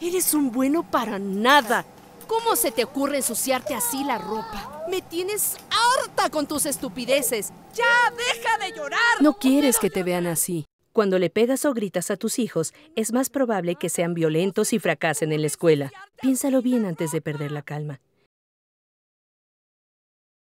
Eres un bueno para nada. ¿Cómo se te ocurre ensuciarte así la ropa? Me tienes harta con tus estupideces. ¡Ya, deja de llorar! No quieres que te vean así. Cuando le pegas o gritas a tus hijos, es más probable que sean violentos y fracasen en la escuela. Piénsalo bien antes de perder la calma.